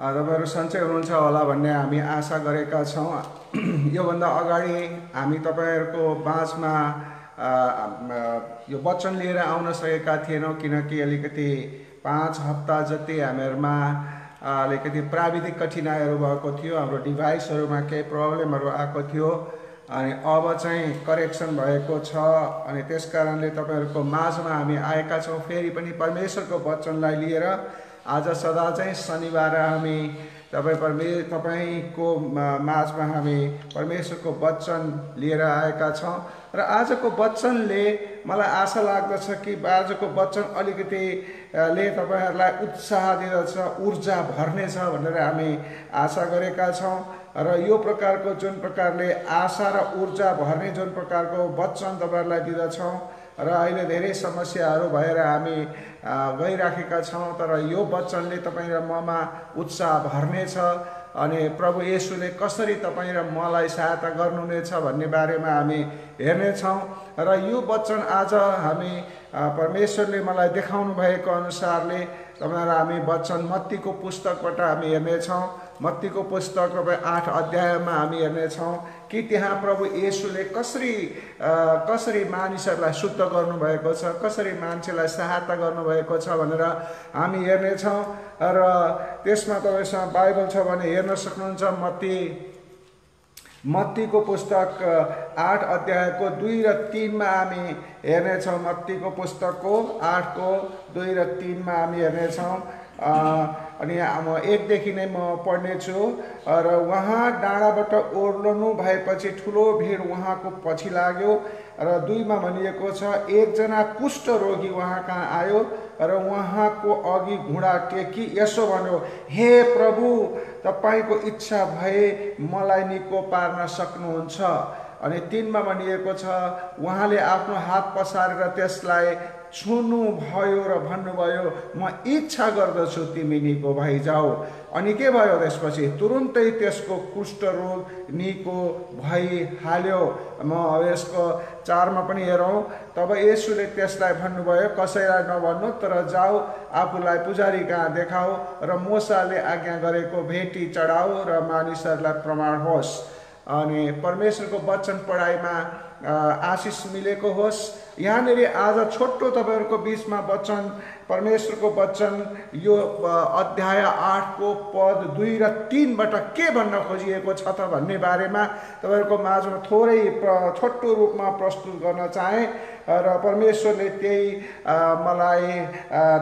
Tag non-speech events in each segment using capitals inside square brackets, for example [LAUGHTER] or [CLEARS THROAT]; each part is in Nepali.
तपाईँहरू सन्चै हुनुहुन्छ होला भन्ने हामी आशा गरेका छौँ। [CLEARS THROAT] योभन्दा अगाडि हामी तपाईँहरूको अ, यो वचन लिएर आउन सकेका थिएनौँ किनकि अलिकति पाँच हप्ता जति हामीहरूमा अलिकति प्राविधिक कठिनाइहरू भएको थियो हाम्रो डिभाइसहरूमा केही प्रब्लमहरू आएको थियो अनि अब चाहिँ करेक्सन भएको छ अनि त्यस कारणले तपाईँहरूको माझमा हामी आएका छौँ फेरि पनि परमेश्वरको वचनलाई लिएर आज सदा चाहिँ शनिबार हामी तपाईँ परमे तपाईँको माझमा हामी परमेश्वरको वचन लिएर आएका छौँ र आजको वचनले मलाई आशा लाग्दछ कि आजको वचन अलिकति ले तपाईँहरूलाई उत्साह दिँदछ ऊर्जा भर्नेछ भनेर हामी आशा गरेका छौँ र यो प्रकारको जुन प्रकारले आशा र ऊर्जा भर्ने जुन प्रकारको वचन तपाईँहरूलाई दिँदछौँ र अहिले धेरै समस्याहरू भएर हामी गइराखेका छौँ तर यो वचनले तपाईँ र ममा उत्साह भर्नेछ अनि प्रभु येशूले कसरी तपाईँ र मलाई सहायता गर्नुहुनेछ भन्ने बारेमा हामी हेर्नेछौँ र यो वचन आज हामी परमेश्वरले मलाई देखाउनु भएको अनुसारले तपाईँलाई हामी वचन मत्तीको पुस्तकबाट हामी हेर्नेछौँ। मत्तीको पुस्तक तपाईँ आठ अध्यायमा हामी हेर्नेछौँ। कि त्यहाँ प्रभु येशूले कसरी कसरी मानिसहरूलाई शुद्ध गर्नुभएको छ कसरी मान्छेलाई सहायता गर्नुभएको छ भनेर हामी हेर्नेछौँ। र त्यसमा तपाईँसँग बाइबल छ भने हेर्न सक्नुहुन्छ मत्ती मत्तीको पुस्तक आठ अध्यायको दुई र तिनमा हामी हेर्नेछौँ। मत्तीको पुस्तकको आठको दुई र तिनमा हामी हेर्नेछौँ। अनि म एकदेखि नै म पढ्नेछु र उहाँ डाँडाबाट ओर्लनु भएपछि ठुलो भिड उहाँको पछि लाग्यो र दुईमा भनिएको छ एकजना कुष्ठ रोगी उहाँ कहाँ आयो र उहाँको अघि घुँडा टेकी यसो भन्यो हे प्रभु तपाईँको इच्छा भए मलाई निको पार्न सक्नुहुन्छ। अनि तिनमा भनिएको छ उहाँले आफ्नो हात पसारेर त्यसलाई छुनु भयो र भन्नुभयो म इच्छा गर्दछु तिमी निको भइजाऊ। अनि के भयो त्यसपछि? तुरुन्तै त्यसको कुष्ठरोग निको भइहाल्यो। म यसको चारमा पनि हेरौँ। तब येसुले त्यसलाई भन्नुभयो कसैलाई नभन्नु तर जाऊ आफूलाई पुजारी कहाँ देखाऊ र मोसाले आज्ञा गरेको भेटी चढाऊ र मानिसहरूलाई प्रमाण होस्। अनि परमेश्वरको वचन पढाइमा आशिष मिलेको होस्। यहाँनिर आज छोटो तपाईँहरूको बिचमा वचन परमेश्वरको वचन यो अध्याय आठको पद दुई र तिनबाट के भन्न खोजिएको छ त भन्ने बारेमा तपाईँहरूको माझमा थोरै छोटो रूपमा प्रस्तुत गर्न चाहेँ। र परमेश्वरले त्यही मलाई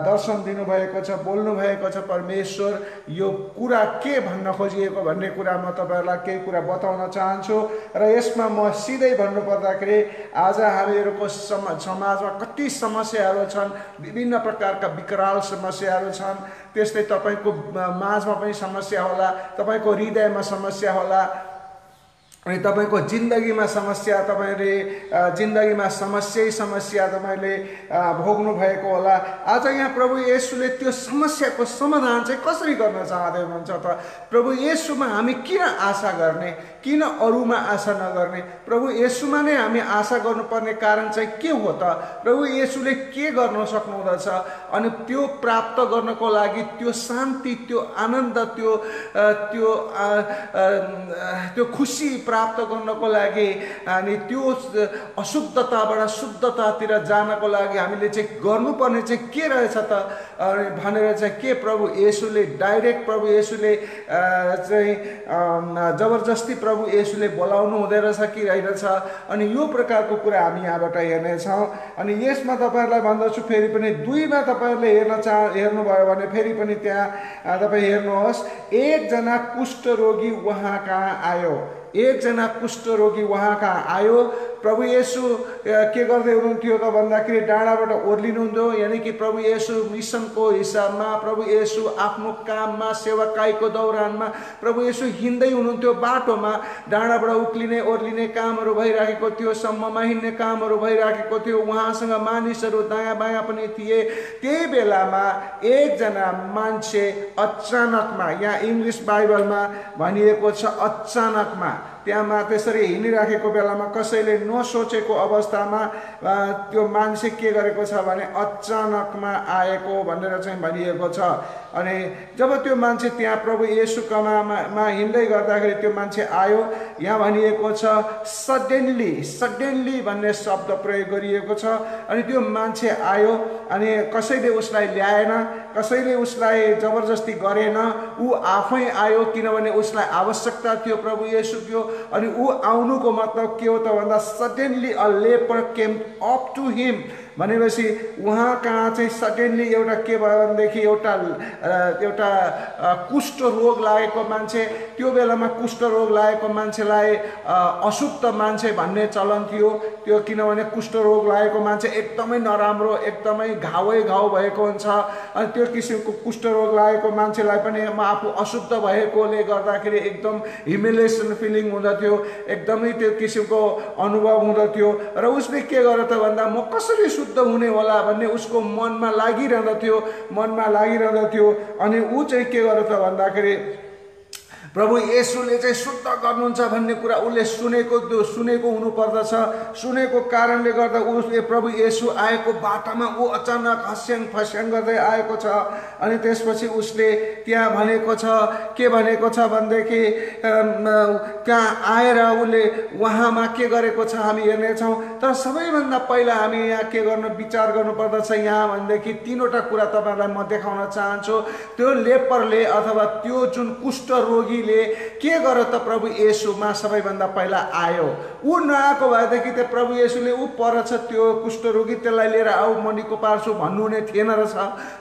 दर्शन दिनुभएको छ बोल्नु भएको छ परमेश्वर यो कुरा के भन्न खोजिएको भन्ने कुरा म तपाईँहरूलाई केही कुरा बताउन चाहन्छु र यसमा म सिधै भन्नुपर्दाखेरि आज हामीहरूको सम समाजमा कति समस्याहरू छन् विभिन्न प्रकारका विकराल समस्याहरू छन् त्यस्तै तपाईँको माझमा पनि समस्या होला तपाईँको हृदयमा समस्या होला अनि तपाईँको जिन्दगीमा समस्या तपाईँले जिन्दगीमा समस्यै समस्या तपाईँले अ, भोग्नु भएको होला। आज यहाँ प्रभु येशूले त्यो समस्याको समाधान चाहिँ कसरी गर्न चाहँदै हुनुहुन्छ त? प्रभु येशूमा हामी किन आशा गर्ने? किन अरूमा आशा नगर्ने? प्रभु येशूमा नै हामी आशा गर्नुपर्ने कारण चाहिँ के हो त? प्रभु येशूले के गर्न सक्नुहुँदछ? अनि त्यो प्राप्त गर्नको लागि त्यो शान्ति त्यो आनन्द त्यो त्यो त्यो खुसी प्राप्त गर्नको लागि अनि त्यो अशुद्धताबाट शुद्धतातिर जानको लागि हामीले चाहिँ गर्नुपर्ने चाहिँ के रहेछ त? भनेर चाहिँ के प्रभु येशूले डाइरेक्ट प्रभु येशूले अ, चाहिँ जबरजस्ती प्रभु येशूले बोलाउनु हुँदै रहेछ कि रहेछ अनि यो प्रकारको कुरा हामी यहाँबाट हेर्नेछौँ। अनि यसमा तपाईँहरूलाई भन्दछु फेरि पनि दुईमा तपाईँहरूले हेर्न चाह हेर्नुभयो भने फेरि पनि त्यहाँ तपाईँ हेर्नुहोस्। एकजना कुष्ठरोगी उहाँ कहाँ आयो। एकजना कुष्ठरोगी उहाँ कहाँ आयो। प्रभु अ, के गर्दै हुनुहुन्थ्यो त भन्दाखेरि डाँडाबाट ओर्लिनुहुन्थ्यो यानि कि प्रभु येशू मिसनको हिसाबमा प्रभु येशू आफ्नो काममा सेवाकाईको दौरानमा प्रभु येशू हिँड्दै हुनुहुन्थ्यो बाटोमा। डाँडाबाट उक्लिने ओर्लिने कामहरू भइराखेको थियो सम्ममा हिँड्ने कामहरू भइराखेको थियो। उहाँसँग मानिसहरू दायाँ बायाँ पनि थिए। त्यही बेलामा एकजना मान्छे अचानकमा यहाँ इङ्ग्लिस बाइबलमा भनिएको छ अचानकमा। त्यहाँमा त्यसरी हिँडिराखेको बेलामा कसैले नसोचेको अवस्थामा त्यो मान्छे के गरेको छ भने अचानकमा आएको भनेर चाहिँ भनिएको छ। अनि जब त्यो मान्छे त्यहाँ प्रभु येसु कमामा हिँड्दै गर्दाखेरि त्यो मान्छे आयो। यहाँ भनिएको छ सडेन्ली सडेन्ली भन्ने शब्द प्रयोग गरिएको छ। अनि त्यो मान्छे आयो। अनि कसैले उसलाई ल्याएन कसैले उसलाई जबरजस्ती गरेन ऊ आफै आयो किनभने उसलाई आवश्यकता थियो प्रभु येसुको। अनि ऊ आउनुको मतलब के हो त भन्दा suddenly a leper came up to him भनेपछि उहाँ कहाँ चाहिँ सडेन्ली एउटा के भयो भनेदेखि एउटा एउटा कुष्ठ रोग लागेको मान्छे त्यो बेलामा कुष्ठ रोग लागेको मान्छेलाई अशुद्ध मान्छे भन्ने चलन थियो। त्यो किनभने कुष्ठ रोग लागेको मान्छे एकदमै नराम्रो एकदमै घावै घाउ भएको हुन्छ। अनि त्यो किसिमको कुष्ठ रोग लागेको मान्छेलाई पनि म आफू अशुद्ध भएकोले गर्दाखेरि एकदम हिमिलेसन फिलिङ हुँदथ्यो एकदमै त्यो किसिमको अनुभव हुँदथ्यो। र उसले के गर्यो त भन्दा म कसरी शुद्ध हुने होला भन्ने उसको मनमा लागिरहँदथ्यो मनमा लागिरहँदथ्यो अनि ऊ चाहिँ के गर्यो त भन्दाखेरि प्रभु येसुले चाहिँ शुद्ध गर्नुहुन्छ भन्ने कुरा उसले सुनेको त्यो सुनेको हुनुपर्दछ। सुनेको कारणले गर्दा उसले प्रभु येसु आएको बाटामा ऊ अचानक हस्याङ फस्याङ गर्दै आएको छ अनि त्यसपछि उसले त्यहाँ भनेको छ के भनेको छ भनेदेखि कहाँ आएर उसले उहाँमा के गरेको छ हामी हेर्नेछौँ। तर सबैभन्दा पहिला हामी यहाँ के गर्नु विचार गर्नुपर्दछ यहाँ भनेदेखि तिनवटा कुरा तपाईँहरूलाई म देखाउन चाहन्छु। त्यो लेपरले अथवा त्यो जुन कुष्ठ व्यक्तिले के गर्यो त प्रभु येसुमा सबैभन्दा पहिला आयो? ऊ नआएको भएदेखि त्यो प्रभु येसुले ऊ पर छ त्यो कुष्ठरोगी त्यसलाई लिएर आऊ म निको पार्छु भन्नुहुने थिएन रहेछ।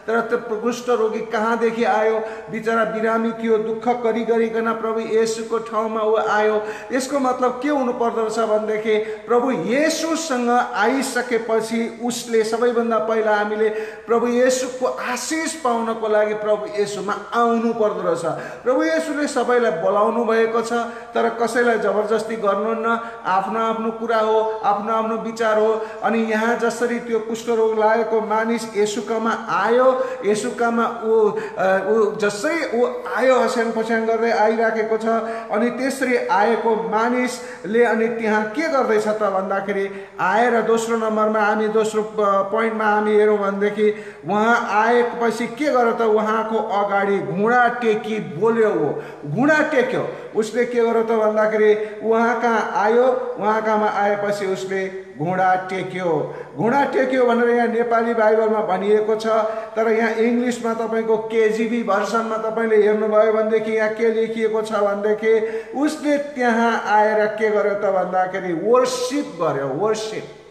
तर त्यो कुष्ठरोगी कहाँदेखि आयो? बिचरा बिरामी थियो दुःख गरी गरिकन प्रभु येसुको ठाउँमा ऊ आयो। यसको मतलब के हुनु पर्दो रहेछ भनेदेखि प्रभु येसुसँग आइसकेपछि उसले सबैभन्दा पहिला हामीले प्रभु येसुको आशिष पाउनको लागि प्रभु येसुमा आउनु पर्दो रहेछ। प्रभु येसुले सबै सबैलाई बोलाउनु भएको छ तर कसैलाई जबरजस्ती गर्नुहुन्न आफ्नो आफ्नो कुरा हो आफ्नो आफ्नो विचार हो। अनि यहाँ जसरी त्यो कुष्ठरोग लागेको मानिस यसुकामा आयो यसुकामा ऊ ऊ जसै ऊ आयो हस्याङ फस्याङ गर्दै आइराखेको छ। अनि त्यसरी आएको मानिसले अनि त्यहाँ के गर्दैछ त भन्दाखेरि आएर दोस्रो नम्बरमा हामी दोस्रो पोइन्टमा हामी हेरौँ भनेदेखि उहाँ आएपछि के गर्यो त उहाँको अगाडि घुँडा टेकी बोल्यो हो घुँडा टेक्यो उसले के गर्यो त भन्दाखेरि उहाँ कहाँ आयो उहाँ कहाँमा आएपछि उसले घुँडा टेक्यो घुँडा टेक्यो भनेर यहाँ नेपाली बाइबलमा भनिएको छ तर यहाँ इङ्ग्लिसमा तपाईँको केजिबी भर्सनमा तपाईँले हेर्नुभयो भनेदेखि यहाँ के लेखिएको छ भनेदेखि उसले त्यहाँ आएर के गर्यो त भन्दाखेरि वर्सिप गर्यो वर्सिप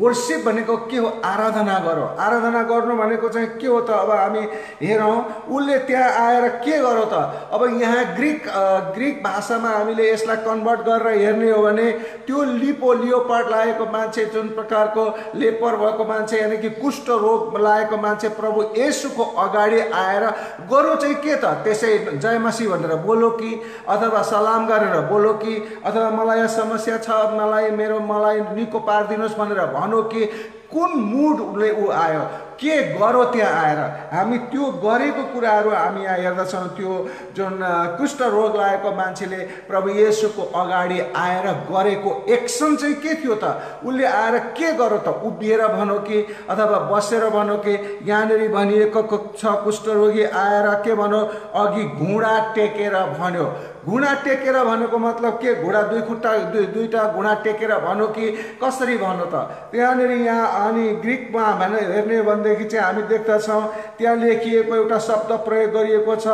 वर्सिप भनेको के हो? आराधना गर। आराधना गर्नु भनेको चाहिँ के हो त? अब हामी हेरौँ उसले त्यहाँ आएर के गरौँ त? अब यहाँ ग्रिक ग्रिक भाषामा हामीले यसलाई कन्भर्ट गरेर हेर्ने हो भने त्यो लिपो लियोपार्ट लागेको मान्छे जुन प्रकारको लेपर भएको मान्छे यानि कि कुष्ठ रोग लागेको मान्छे प्रभु यसुको अगाडि आएर गरौँ चाहिँ के त? त्यसै जयमसी भनेर बोलो कि अथवा सलाम गरेर बोलो कि अथवा मलाई समस्या छ मलाई मेरो मलाई निको पारिदिनुहोस् भनेर भनौँ कि कुन मुड उसले ऊ आयो? के गरो त्यहाँ आएर? हामी त्यो गरेको कुराहरू हामी यहाँ हेर्दछौँ। त्यो जुन कुष्ठ रोग लागेको मान्छेले प्रभु येसुको अगाडि आएर गरेको एक्सन चाहिँ के थियो त? उसले आएर के गरो त? उभिएर भनौँ कि अथवा बसेर भनौँ कि यहाँनिर भनिएको छ कुष्ठरोगी आएर के भनौँ अघि घुँडा टेकेर भन्यो। घुँडा टेकेर भनेको मतलब के? घुँडा दुई खुट्टा दुई दुईवटा घुँडा टेकेर भनौँ कि कसरी भन्नु त? त्यहाँनिर यहाँ अनि ग्रिकमा भने हेर्ने भनेदेखि चाहिँ हामी देख्दछौँ त्यहाँ लेखिएको एउटा शब्द प्रयोग गरिएको छ।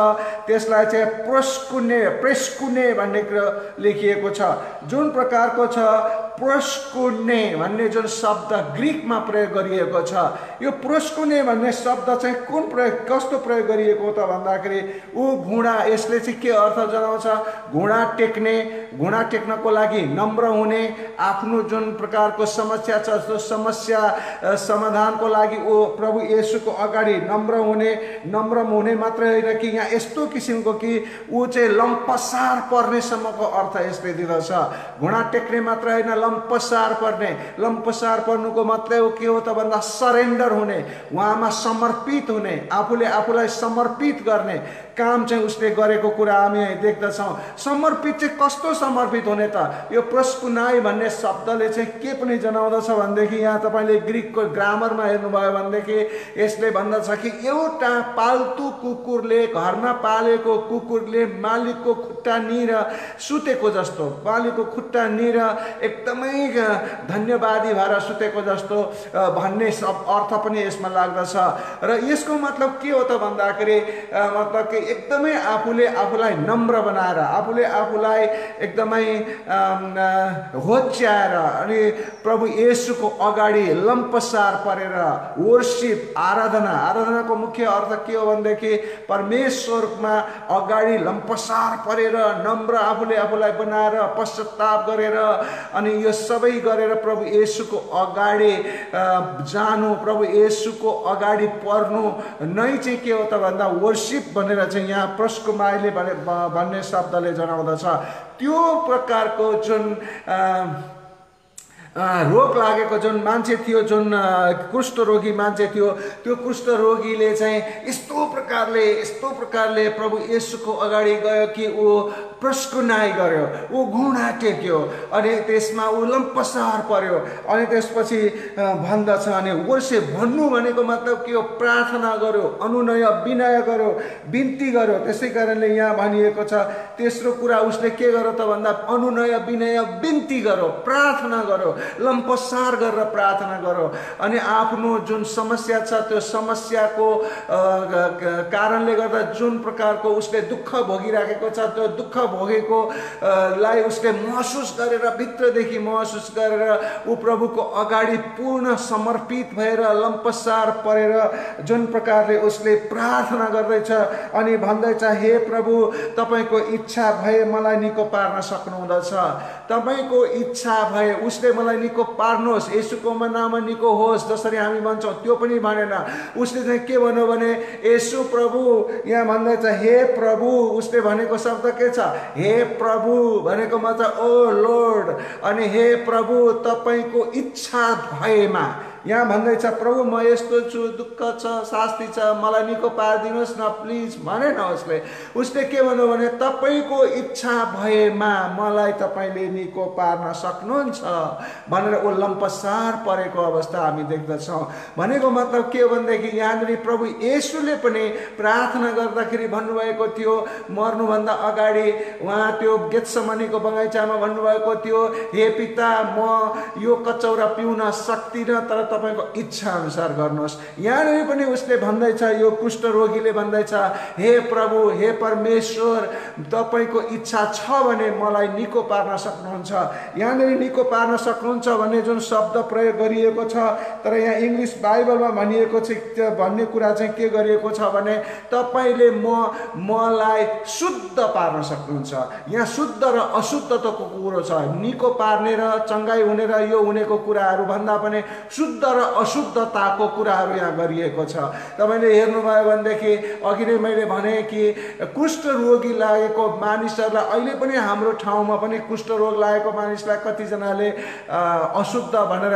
त्यसलाई चाहिँ प्रोस्कुने प्रेस्कुने भन्ने लेखिएको छ। जुन प्रकारको छ प्रोस्कुने भन्ने जुन शब्द ग्रिकमा प्रयोग गरिएको छ यो प्रोस्कुने भन्ने शब्द चाहिँ कुन प्रयोग कस्तो प्रयोग गरिएको त भन्दाखेरि ऊ घुँडा यसले चाहिँ के अर्थ जनाउँछ? घुँडा टेक्ने घुँडा टेक्नको लागि नम्र हुने आफ्नो जुन प्रकारको समस्या छ त्यो समस्या समाधानको लागि ऊ प्रभु येसुको अगाडि नम्र हुने नम्र हुने मात्रै होइन कि यहाँ यस्तो किसिमको कि ऊ चाहिँ लम्पसार पर्नेसम्मको अर्थ यसले दिँदछ। घुँडा टेक्ने मात्र होइन लम्पसार पर्ने। लम्पसार पर्नुको मतलब के हो त भन्दा सरेन्डर हुने उहाँमा समर्पित हुने आफूले आफूलाई समर्पित गर्ने काम चाहिँ उसले गरेको कुरा हामी देख्दछौँ। समर्पित चाहिँ कस्तो समर्पित हुने त। यो प्रस्कुनाई भन्ने शब्दले चाहिँ के पनि जनाउँदछ भनेदेखि यहाँ तपाईँले ग्रिकको ग्रामरमा हेर्नुभयो भनेदेखि यसले भन्दछ कि एउटा पाल्तु कुकुरले घरमा पालेको कुकुरले मालिकको खुट्टा निर सुतेको जस्तो मालिकको खुट्टा निर एकदमै धन्यवादी भएर सुतेको जस्तो भन्ने सब अर्थ पनि यसमा लाग्दछ। र यसको मतलब के हो त भन्दाखेरि मतलब कि एकदमै आफूले आफूलाई नम्र बनाएर आफूले आफूलाई एकदमै होच्याएर अनि प्रभु येसुको अगाडि लम्पसार परेर वर्सिप आराधना आराधनाको मुख्य अर्थ के हो भनेदेखि परमेश्वरमा अगाडि लम्पसार परेर नम्र आफूले आफूलाई बनाएर पश्चाताप गरेर अनि यो सबै गरेर प्रभु येसुको अगाडि जानु प्रभु येसुको अगाडि पर्नु नै चाहिँ के हो त भन्दा वर्सिप भनेर चाहिँ यहाँ प्रस्कुमाईले भने भन्ने शब्दले जनाउँदछ। त्यो प्रकारको जुन रोग लागेको जुन मान्छे थियो जुन कुष्ठरोगी मान्छे थियो त्यो कुष्ठरोगीले चाहिँ यस्तो प्रकारले यस्तो प्रकारले प्रभु येसुको अगाडि गयो कि ऊ प्रस्कुनाइ गर्यो। ऊ घुँडा टेक्यो अनि त्यसमा ऊ लम्पसार पर्यो अनि त्यसपछि भन्दछ अनि वर्षे भन्नु भनेको मतलब के हो? प्रार्थना गर्यो अनुनय विनय गर्यो बिन्ती गर्यो। त्यसै कारणले यहाँ भनिएको छ तेस्रो कुरा उसले के गर्यो त भन्दा अनुनय विनय बिन्ती गर्यो प्रार्थना गर्यो लम्पसार गरेर प्रार्थना गर्यो। अनि आफ्नो जुन समस्या छ त्यो समस्याको कारणले गर्दा जुन प्रकारको उसले दुःख भोगिराखेको छ त्यो दुःख भोगेको लाई उसले महसुस गरेर भित्रदेखि महसुस गरेर ऊ प्रभुको अगाडि पूर्ण समर्पित भएर लम्पसार परेर जुन प्रकारले उसले प्रार्थना गर्दैछ अनि भन्दैछ हे प्रभु तपाईँको इच्छा भए मलाई निको पार्न सक्नुहुँदछ। तपाईँको इच्छा भए उसले मलाई निको पार्नुहोस्। यसुको नाममा निको होस् जसरी हामी भन्छौँ त्यो पनि भनेन। उसले चाहिँ के भन्यो भने यसु प्रभु। यहाँ भन्दैछ हे प्रभु। उसले भनेको शब्द के छ? हे प्रभु भनेको मतलब ओ लोड अनि हे प्रभु तपाईँको इच्छा भएमा यहाँ भन्दैछ प्रभु म यस्तो छु दुःख छ शास्ति छ मलाई निको पारिदिनुहोस् न प्लिज भनेन उसले। उसले के भन्यो भने तपाईँको इच्छा भएमा मलाई तपाईँले निको पार्न सक्नुहुन्छ। भनेर ऊ लम्पसार परेको अवस्था हामी देख्दछौँ। भनेको मतलब के हो भनेदेखि यहाँनिर प्रभु येसुले पनि प्रार्थना गर्दाखेरि भन्नुभएको थियो मर्नुभन्दा अगाडि उहाँ त्यो गेत्समनीको बगैँचामा भन्नुभएको थियो हे पिता म यो कचौरा पिउन सक्दिनँ तर तपाईँको इच्छा अनुसार गर्नुहोस्। यहाँनिर पनि उसले भन्दैछ यो कुष्ठरोगीले भन्दैछ हे प्रभु हे परमेश्वर तपाईँको इच्छा छ भने मलाई निको पार्न सक्नुहुन्छ। यहाँनिर निको पार्न सक्नुहुन्छ भन्ने जुन शब्द प्रयोग गरिएको छ तर यहाँ इङ्ग्लिस बाइबलमा भनिएको छ भन्ने कुरा चाहिँ के गरिएको छ भने तपाईँले म मलाई शुद्ध पार्न सक्नुहुन्छ। यहाँ शुद्ध र अशुद्धताको कुरो छ। निको पार्ने र चङ्गाई हुने र यो हुनेको कुराहरू भन्दा पनि शुद्ध र अशुद्धताको कुराहरू यहाँ गरिएको छ। तपाईँले हेर्नुभयो भनेदेखि अघि नै मैले भने कि कुष्ठ रोगी लागेको मानिसहरूलाई अहिले पनि हाम्रो ठाउँमा पनि कुष्ठ रोग लागेको मानिसलाई कतिजनाले अशुद्ध भनेर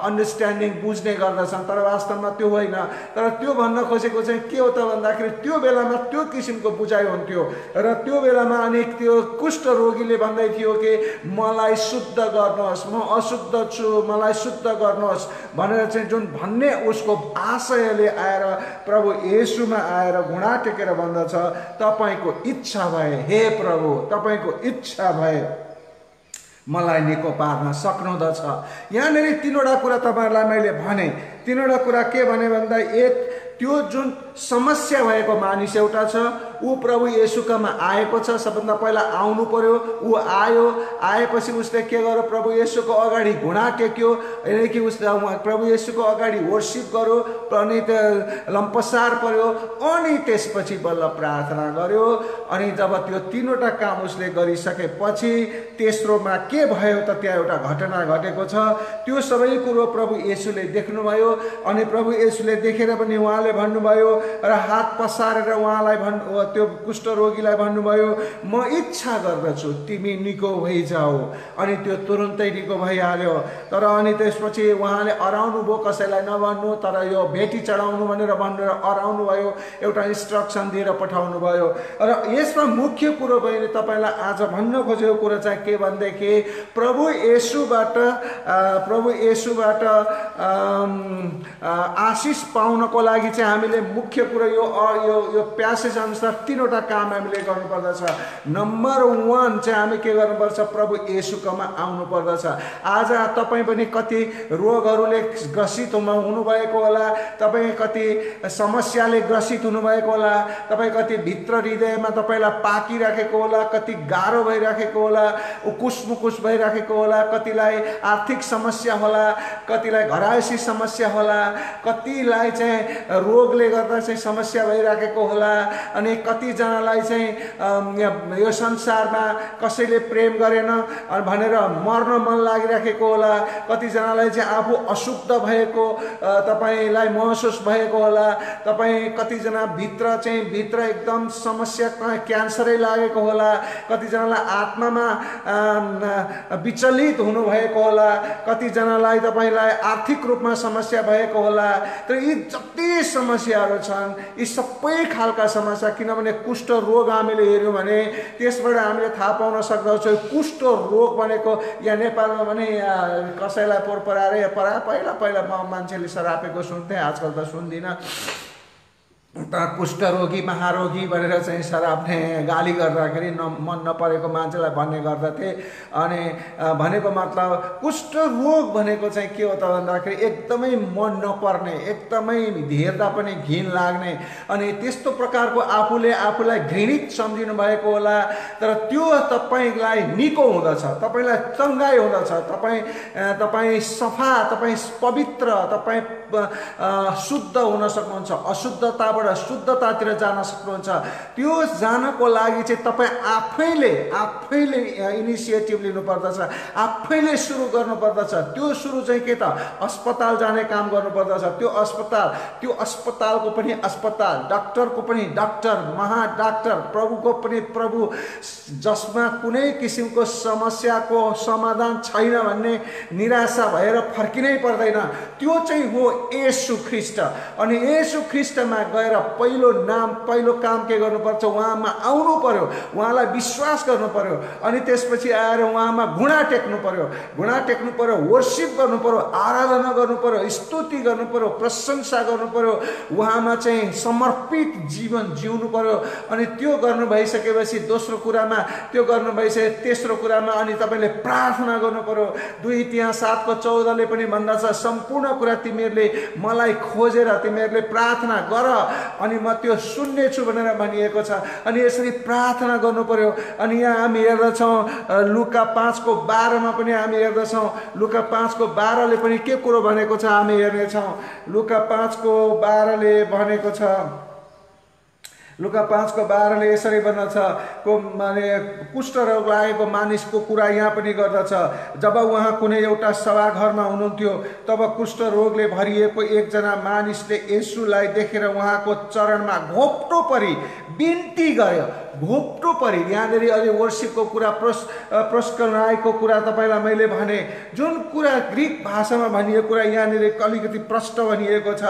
अन्डरस्ट्यान्डिङ बुझ्ने गर्दछन्। तर वास्तवमा त्यो होइन। तर त्यो भन्न खोजेको चाहिँ के हो त भन्दाखेरि त्यो बेलामा त्यो किसिमको बुझाइ हुन्थ्यो। र त्यो बेलामा अनि त्यो कुष्ठ रोगीले भन्दै थियो कि मलाई शुद्ध गर्नुहोस्। म अशुद्ध छु। मलाई शुद्ध गर्नुहोस्। भनेर चाहिँ जुन भन्ने उसको आशयले आएर प्रभु येसुमा आएर घुँडा टेकेर भन्दछ तपाईँको इच्छा भए हे प्रभु तपाईँको इच्छा भए मलाई निको पार्न सक्नुहुँदछ। यहाँनिर तिनवटा कुरा तपाईँहरूलाई मैले भने। तिनवटा कुरा के भने भन्दा एक त्यो जुन समस्या भएको मानिस एउटा छ। ऊ प्रभु येसुकामा आएको छ। सबभन्दा पहिला आउनु पर्यो। ऊ आयो। आएपछि उसले के गर्यो? प्रभु येसुको अगाडि घुँडा टेक्यो कि उसले प्रभु येसुको अगाडि वर्सिप गर्यो। अनि त लम्पसार पर्यो। अनि त्यसपछि बल्ल प्रार्थना गर्यो। अनि जब त्यो तिनवटा काम उसले गरिसकेपछि तेस्रोमा के भयो त त्यहाँ एउटा घटना घटेको छ। त्यो सबै कुरो प्रभु येसुले देख्नुभयो। अनि प्रभु येसुले देखेर पनि उहाँले भन्नुभयो र हात पसारेर उहाँलाई भन् त्यो कुष्ठरोगीलाई भन्नुभयो म इच्छा गर्दछु तिमी निको भइजाऊ। अनि त्यो तुरुन्तै निको भइहाल्यो। तर अनि त्यसपछि उहाँले अराउनु भयो कसैलाई नभन्नु तर यो भेटी चढाउनु भनेर भनेर अराउनु भयो एउटा इन्स्ट्रक्सन दिएर पठाउनु भयो। र यसमा मुख्य कुरो भयो तपाईँलाई आज भन्न खोजेको कुरो चाहिँ के भनेदेखि प्रभु येसुबाट प्रभु येसुबाट आशिष पाउनको लागि चाहिँ हामीले मुख्य कुरो यो यो यो प्यासेज अनुसार तिनवटा काम हामीले गर्नुपर्दछ। नम्बर वान चाहिँ हामी के गर्नुपर्छ? प्रभु येसुकोमा आउनु पर्दछ आज तपाईँ पनि कति रोगहरूले ग्रसित हुनुभएको होला तपाईँ कति समस्याले ग्रसित हुनुभएको होला तपाईँ कति भित्र हृदयमा तपाईँलाई पाकिराखेको होला कति गाह्रो भइराखेको होला उकुस मुकुस भइराखेको होला कतिलाई आर्थिक समस्या होला कतिलाई घरायसी समस्या होला कतिलाई चाहिँ रोगले गर्दा चाहिँ समस्या भइराखेको होला अनि कतिजनालाई चाहिँ यो संसारमा कसैले प्रेम गरेन भनेर मर्न मन लागिराखेको होला। कतिजनालाई चाहिँ आफू अशुद्ध भएको तपाईँलाई महसुस भएको होला। तपाईँ कतिजना भित्र चाहिँ भित्र एकदम समस्या क्यान्सरै लागेको होला। कतिजनालाई आत्मामा विचलित हुनुभएको होला। कतिजनालाई तपाईँलाई आर्थिक रूपमा समस्या भएको होला। तर यी जति समस्याहरू छन्। यी सबै खालका समस्या किनभने कुष्ठ रोग हामीले हेऱ्यौँ भने त्यसबाट हामीले थाहा पाउन सक्दछौँ कुष्ठ रोग भनेको यहाँ नेपालमा भने कसैलाई पोहोर पराएर परा पहिला पहिला मान्छेले सरापेको सुन्थेँ आजकल त सुन्दिनँ। कुष्ठरोगी महारोगी भनेर चाहिँ सराप्ने गाली गर्दाखेरि न मन नपरेको मान्छेलाई भन्ने गर्दथे। अनि भनेको मतलब कुष्ठ रोग भनेको चाहिँ के हो त भन्दाखेरि एकदमै मन नपर्ने एकदमै हेर्दा पनि घिन लाग्ने। अनि त्यस्तो प्रकारको आफूले आफूलाई घृणित सम्झिनु भएको होला। तर त्यो तपाईँलाई निको हुँदछ तपाईँलाई चङ्गाइ हुँदछ तपाईँ तपाईँ सफा तपाईँ पवित्र तपाईँ शुद्ध हुन सक्नुहुन्छ। अशुद्धताबाट बाट शुद्धतातिर जान सक्नुहुन्छ। त्यो जानको लागि चाहिँ तपाईँ आफैले आफैले इनिसिएटिभ लिनुपर्दछ। आफैले सुरु गर्नुपर्दछ। त्यो सुरु चाहिँ के त? अस्पताल जाने काम गर्नुपर्दछ। त्यो अस्पताल त्यो अस्पतालको पनि अस्पताल डाक्टरको पनि डाक्टर महाडाक्टर प्रभुको पनि प्रभु। जसमा कुनै किसिमको समस्याको समाधान छैन भन्ने निराशा भएर फर्किनै पर्दैन। त्यो चाहिँ हो यसु ख्रिस्ट अनि यसु ख्रिस्टमा गएर गएर पहिलो नाम पहिलो काम के गर्नुपर्छ? उहाँमा आउनु पर्यो। उहाँलाई विश्वास गर्नु पर्यो अनि त्यसपछि आएर उहाँमा घुँडा टेक्नु पर्यो घुँडा टेक्नु पर्यो वर्सिप गर्नु पर्यो आराधना गर्नु पर्यो स्तुति गर्नु पर्यो प्रशंसा गर्नु पर्यो उहाँमा चाहिँ समर्पित जीवन जिउनु पर्यो अनि त्यो गर्नु भइसकेपछि दोस्रो कुरामा त्यो गर्नु भइसके तेस्रो कुरामा अनि तपाईँले प्रार्थना गर्नु पर्यो दुई त्यहाँ सातको चौधले पनि भन्दछ सम्पूर्ण कुरा तिमीहरूले मलाई खोजेर तिमीहरूले प्रार्थना गर। अनि म त्यो सुन्नेछु भनेर भनिएको छ। अनि यसरी प्रार्थना गर्नु पर्यो अनि यहाँ हामी हेर्दछौँ लुका पाँचको बाह्रमा पनि हामी हेर्दछौँ। लुका पाँचको बाह्रले पनि के कुरो भनेको छ हामी हेर्नेछौँ। लुका पाँचको बाह्रले भनेको छ लुका पाँचको बाह्रले यसरी छ को माने कुष्ठरोग लागेको मानिसको कुरा यहाँ पनि गर्दछ। जब उहाँ कुनै एउटा सभाघरमा हुनुहुन्थ्यो तब कुष्ठरोगले भरिएको एकजना मानिसले यसुलाई देखेर उहाँको चरणमा घोप्टो परि बिन्ती गर्यो घोप्टो परि। यहाँनिर अहिले वर्सिपको कुरा प्रस प्रस्कनाएको कुरा तपाईँलाई मैले भने जुन कुरा ग्रिक भाषामा भनिएको कुरा यहाँनिर अलिकति प्रष्ट भनिएको छ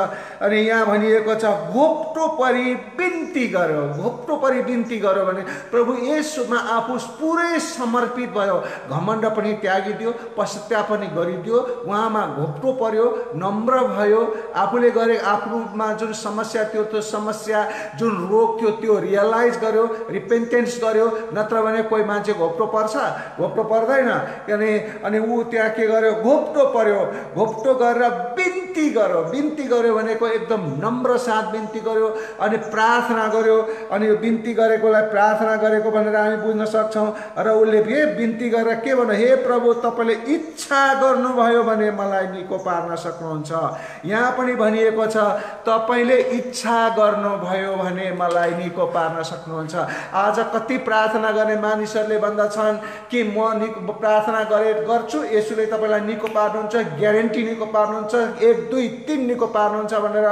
अनि यहाँ भनिएको छ घोप्टो परि बिन्ती गर्यो घोप्टो परि बिन्ती गर्यो भने प्रभु यसमा आफू पुरै समर्पित भयो। घमण्ड पनि त्यागिदियो पश्चाताप पनि गरिदियो उहाँमा घोप्टो पर्यो नम्र भयो। आफूले गरे आफ्नोमा जुन समस्या थियो त्यो समस्या जुन रोग थियो त्यो रियलाइज गर्यो। रिपेन्टेन्स गर्यो नत्र भने कोही मान्छे घोप्टो पर्छ? घोप्टो पर्दैन। किनभने अनि ऊ त्यहाँ के गर्यो? घोप्टो पर्यो। घोप्टो गरेर बिन्ती गर्यो। बिन्ती गर्यो भनेको एकदम नम्र साथ बिन्ती गर्यो। अनि प्रार्थना गर्यो। अनि यो बिन्ती गरेकोलाई प्रार्थना गरेको भनेर हामी बुझ्न सक्छौँ। र उसले के बिन्ती गरेर के भन्नु हे प्रभु तपाईँले इच्छा गर्नुभयो भने मलाई निको पार्न सक्नुहुन्छ। यहाँ पनि भनिएको छ तपाईँले इच्छा गर्नुभयो भने मलाई निको पार्न सक्नुहुन्छ। आज कति प्रार्थना गर्ने मानिसहरूले भन्दछन् कि म निको प्रार्थना गरे गर्छु यसुले तपाईँलाई निको पार्नुहुन्छ ग्यारेन्टी निको पार्नुहुन्छ एक दुई तिन निको पार्नुहुन्छ भनेर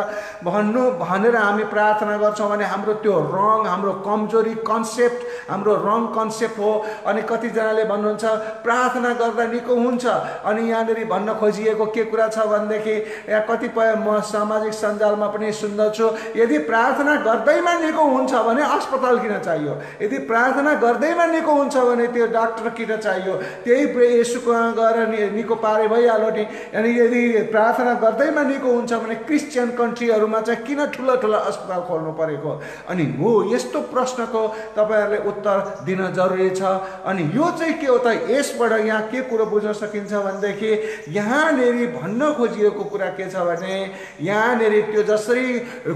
भन्नु भनेर हामी प्रार्थना गर्छौँ भने हाम्रो त्यो रङ हाम्रो कमजोरी कन्सेप्ट हाम्रो रङ कन्सेप्ट हो। अनि कतिजनाले भन्नुहुन्छ प्रार्थना गर्दा निको हुन्छ। अनि यहाँनिर भन्न खोजिएको के कुरा छ भनेदेखि यहाँ कतिपय म सामाजिक सञ्जालमा पनि सुन्दछु यदि प्रार्थना गर्दैमा निको हुन्छ भने अस्पताल किन चाहियो। यदि प्रार्थना गर्दैमा निको हुन्छ भने त्यो डाक्टर किन चाहियो? त्यही यसुको गएर निको पारे भइहाल्यो नि। अनि यदि प्रार्थना गर्दैमा निको हुन्छ भने क्रिस्चियन कन्ट्रीहरूमा चाहिँ किन ठुलो ठुलो अस्पताल खोल्नु परेको? अनि हो यस्तो प्रश्नको तपाईँहरूले उत्तर दिन जरुरी छ। अनि यो चाहिँ के हो त? यसबाट यहाँ के कुरो बुझ्न सकिन्छ भनेदेखि यहाँनिर भन्न खोजिएको कुरा के छ भने यहाँनिर त्यो जसरी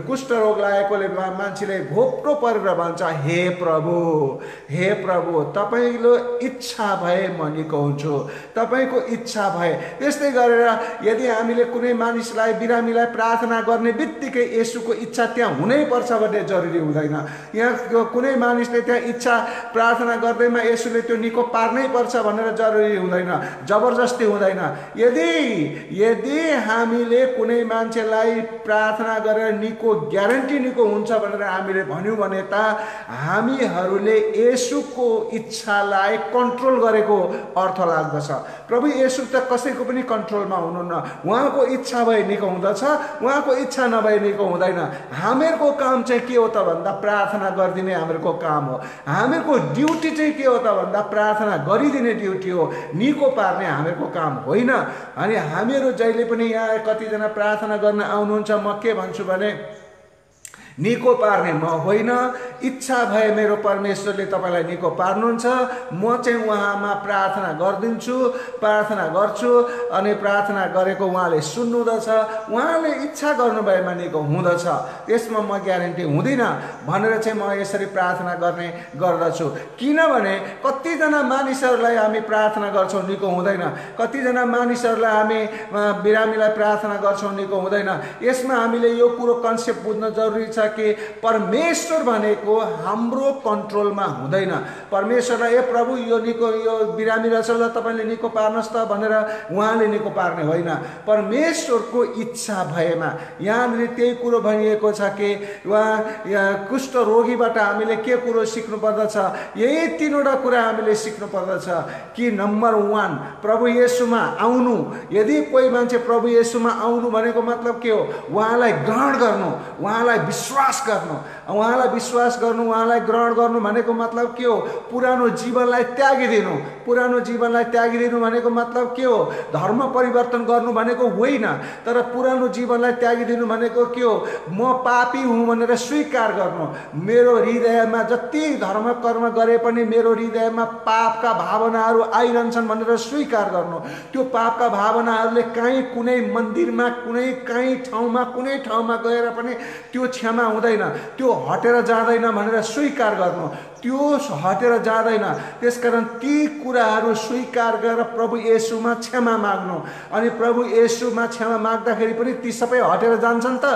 कुष्ठरोग लागेकोले मान्छेले घोप्टो परेर भन्छ हे प्रभु हे प्रभु तपाईँको इच्छा भए म निको हुन्छु। तपाईँको इच्छा भए। त्यस्तै गरेर यदि हामीले कुनै मानिसलाई बिरामीलाई प्रार्थना गर्ने बित्तिकै यसुको इच्छा त्यहाँ हुनैपर्छ भन्ने जरुरी हुँदैन। यहाँ कुनै मानिसले त्यहाँ इच्छा प्रार्थना गर्दैमा यसुले त्यो निको पार्नै पर्छ भनेर जरुरी हुँदैन। जबरजस्ती हुँदैन। यदि यदि हामीले कुनै मान्छेलाई प्रार्थना गरेर निको ग्यारेन्टी निको हुन्छ भनेर हामीले भन्यौँ भने त हामीहरूले यसुको इच्छालाई कन्ट्रोल गरेको अर्थ लाग्दछ। प्रभु यसु त कसैको पनि कन्ट्रोलमा हुनुहुन्न। उहाँको इच्छा भए निको हुँदछ उहाँको इच्छा नभए निको हुँदैन। हामीहरूको काम चाहिँ के हो त भन्दा प्रार्थना गरिदिने हामीहरूको काम हो। हामीहरूको ड्युटी चाहिँ के हो त भन्दा प्रार्थना गरिदिने ड्युटी हो। निको पार्ने हामीहरूको काम होइन। अनि हामीहरू जहिले पनि यहाँ कतिजना प्रार्थना गर्न आउनुहुन्छ म के भन्छु भने निको पार्ने म होइन। इच्छा भए मेरो परमेश्वरले तपाईँलाई निको पार्नुहुन्छ। म चाहिँ उहाँमा प्रार्थना गरिदिन्छु प्रार्थना गर्छु अनि प्रार्थना गरेको उहाँले सुन्नुहुँदछ। उहाँले इच्छा गर्नुभएमा निको हुँदछ। त्यसमा म ग्यारेन्टी हुँदिनँ भनेर चाहिँ म यसरी प्रार्थना गर्ने गर्दछु। किनभने कतिजना मानिसहरूलाई हामी प्रार्थना गर्छौँ निको हुँदैन। कतिजना मानिसहरूलाई हामी बिरामीलाई प्रार्थना गर्छौँ निको हुँदैन। यसमा हामीले यो कुरो कन्सेप्ट बुझ्न जरुरी छ। कि परमेश्वर भनेको हाम्रो कन्ट्रोलमा हुँदैन। परमेश्वरलाई ए प्रभु यो निको यो बिरामी रहेछ ल तपाईँले निको पार्नुहोस् त भनेर उहाँले निको पार्ने होइन। परमेश्वरको इच्छा भएमा यहाँनिर त्यही कुरो भनिएको छ कि उहाँ कुष्ठ रोगीबाट हामीले के कुरो सिक्नु पर्दछ यही तिनवटा कुरा हामीले सिक्नु पर्दछ कि नम्बर वान प्रभु येसुमा आउनु। यदि कोही मान्छे प्रभु येसुमा आउनु भनेको मतलब के हो? उहाँलाई ग्रहण गर्नु। उहाँलाई विश्वास विश्वास गर्नु। उहाँलाई विश्वास गर्नु उहाँलाई ग्रहण गर्नु भनेको मतलब के हो? पुरानो जीवनलाई त्यागिदिनु। पुरानो जीवनलाई त्यागिदिनु भनेको मतलब के हो? धर्म परिवर्तन गर्नु भनेको होइन। तर पुरानो जीवनलाई त्यागिदिनु भनेको के हो? म पापी हुँ भनेर स्वीकार गर्नु। मेरो हृदयमा जति धर्म कर्म गरे पनि मेरो हृदयमा पापका भावनाहरू आइरहन्छन् भनेर स्वीकार गर्नु। त्यो पापका भावनाहरूले काहीँ कुनै मन्दिरमा कुनै काहीँ ठाउँमा कुनै ठाउँमा गएर पनि त्यो क्षमा हुँदैन। त्यो हटेर जाँदैन भनेर स्वीकार गर्नु। त्यो हटेर जाँदैन। त्यसकारण ती कुराहरू स्वीकार गरेर प्रभु येसुमा क्षमा माग्नु। अनि प्रभु येसुमा क्षमा माग्दाखेरि पनि ती सबै हटेर जान्छन् त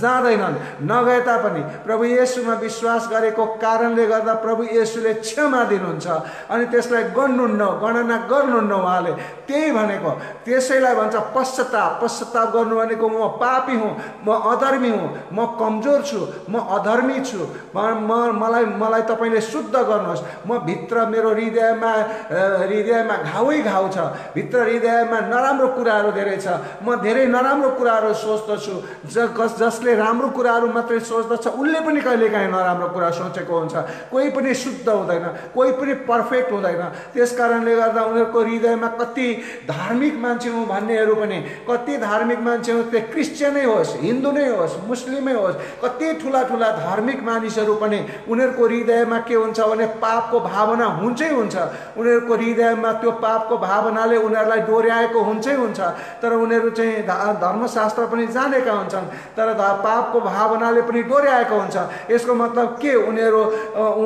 जाँदैनन्। नगए तापनि प्रभु येसुमा विश्वास गरेको कारणले गर्दा प्रभु येसुले क्षमा दिनुहुन्छ। अनि त्यसलाई गर्नुहुन्न गणना गर्नुहुन्न उहाँले। त्यही भनेको त्यसैलाई भन्छ पश्चाताप। पश्चाताप गर्नु भनेको म पापी हुँ म अधर्मी हुँ म कमजोर छु म अधर्मी छु। म मलाई मलाई तपाईँले शुद्ध गर्नुहोस्। म भित्र मेरो हृदयमा हृदयमा घाउै घाउ छ। भित्र हृदयमा नराम्रो कुराहरू धेरै छ। म धेरै नराम्रो कुराहरू सोच्दछु। ज जसले राम्रो कुराहरू मात्रै सोच्दछ उसले पनि कहिलेकाहीँ नराम्रो कुरा सोचेको हुन्छ। कोही पनि शुद्ध हुँदैन कोही पनि पर्फेक्ट हुँदैन। त्यस कारणले गर्दा उनीहरूको हृदयमा कति धार्मिक मान्छे हुँ भन्नेहरू पनि कति धार्मिक मान्छे हो त्यो क्रिस्चियनै होस् हिन्दू नै होस् मुस्लिमै होस् कति ठुला ठुला धार्मिक मानिसहरू पनि उनीहरूको हृदयमा के हुन्छ भने पापको भावना हुन्छै हुन्छ। उनीहरूको हृदयमा त्यो पापको भावनाले उनीहरूलाई डोर्याएको हुन्छै हुन्छ। तर उनीहरू चाहिँ धर्मशास्त्र पनि जानेका हुन्छन्। तर पापको भावनाले पनि डोर्याएको हुन्छ। यसको मतलब के? उनीहरू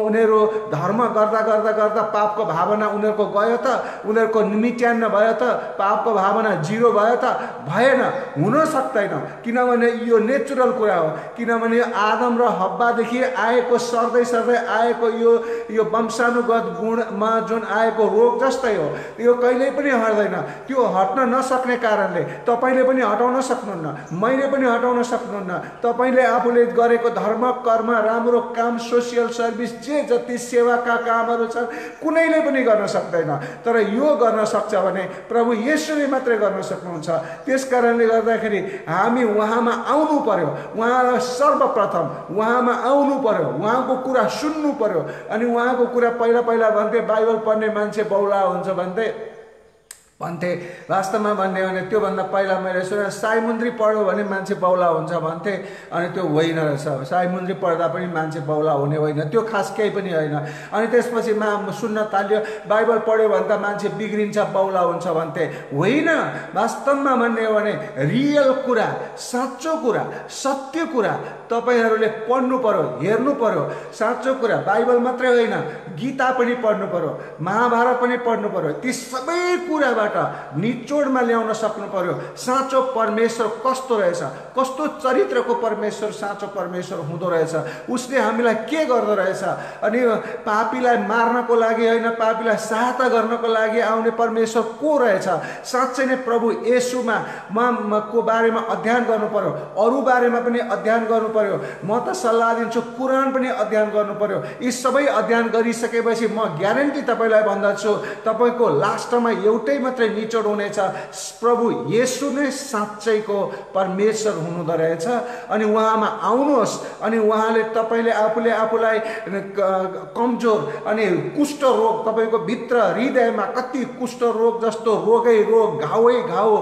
उनीहरू धर्म गर्दा गर्दा गर्दा पापको भावना उनीहरूको गयो त उनीहरूको निमित्यान्न भयो त पापको भावना जिरो भयो त भएन हुन सक्दैन। किनभने यो नेचुरल कुरा हो। किनभने आदम र हब्बादेखि आएको सर्दै सर्दै आएको यो यो वंशानुगत गुणमा जुन आएको रोग जस्तै हो यो कहिल्यै पनि हट्दैन। त्यो हट्न नसक्ने कारणले तपाईँले पनि हटाउन सक्नुहुन्न मैले पनि हटाउन सक्नुहुन्न। तपाईँले आफूले गरेको धर्म कर्म राम्रो काम सोसियल सर्भिस जे जति सेवाका कामहरू छन् कुनैले पनि गर्न सक्दैन। तर यो गर्न सक्छ भने प्रभु यसुले मात्रै गर्न सक्नुहुन्छ। त्यस कारणले गर्दाखेरि हामी उहाँमा आउनु पर्यो। उहाँलाई सर्वप्रथम उहाँमा आउनु पर्यो। उहाँको कुरा सुन्नु पर्यो। अनि उहाँको कुरा पहिला पहिला भन्थे बाइबल पढ्ने मान्छे बौला हुन्छ भन्थे। भन्थे वास्तवमा भन्ने भने त्योभन्दा पहिला मैले सुने साईमुन्द्री पढ्यो भने मान्छे बौला हुन्छ भन्थे अनि त्यो होइन रहेछ। साईमुन्द्री पढ्दा पनि मान्छे बौला हुने होइन त्यो खास केही पनि होइन। अनि त्यसपछि मा सुन्न थाल्यो बाइबल पढ्यो भने त मान्छे बिग्रिन्छ बौला हुन्छ भन्थे। होइन वास्तवमा भन्ने हो भने रियल कुरा साँचो कुरा सत्य कुरा तपाईँहरूले पढ्नु पर्यो हेर्नु पर्यो। साँचो कुरा बाइबल मात्रै होइन गीता पनि पढ्नु पर्यो महाभारत पनि पढ्नु पर्यो। ती सबै कुराबाट निचोडमा ल्याउन सक्नु पर्यो। साँचो परमेश्वर कस्तो रहेछ? कस्तो चरित्रको परमेश्वर साँचो परमेश्वर हुँदो रहेछ? उसले हामीलाई के गर्दो रहेछ? अनि पापीलाई मार्नको लागि होइन पापीलाई सहायता गर्नको लागि आउने परमेश्वर को रहेछ? साँच्चै नै प्रभु यसुमा को बारेमा अध्ययन गर्नु पर्यो। अरू बारेमा पनि अध्ययन गर्नु पर्यो म त सल्लाह दिन्छु कुरान पनि अध्ययन गर्नु पर्यो यी सबै अध्ययन गरिसकेपछि म ग्यारेन्टी तपाईँलाई भन्दछु तपाईँको लास्टमा एउटै मात्रै मात्रै निचोड हुनेछ। प्रभु यसु नै साँच्चैको परमेश्वर हुनुहुँदो रहेछ। अनि उहाँमा आउनुहोस् अनि उहाँले तपाईँले आफूले आफूलाई कमजोर अनि कुष्ठ रोग तपाईँको भित्र हृदयमा कति कुष्ठ रोग जस्तो रोगै रोग घाउै घाउ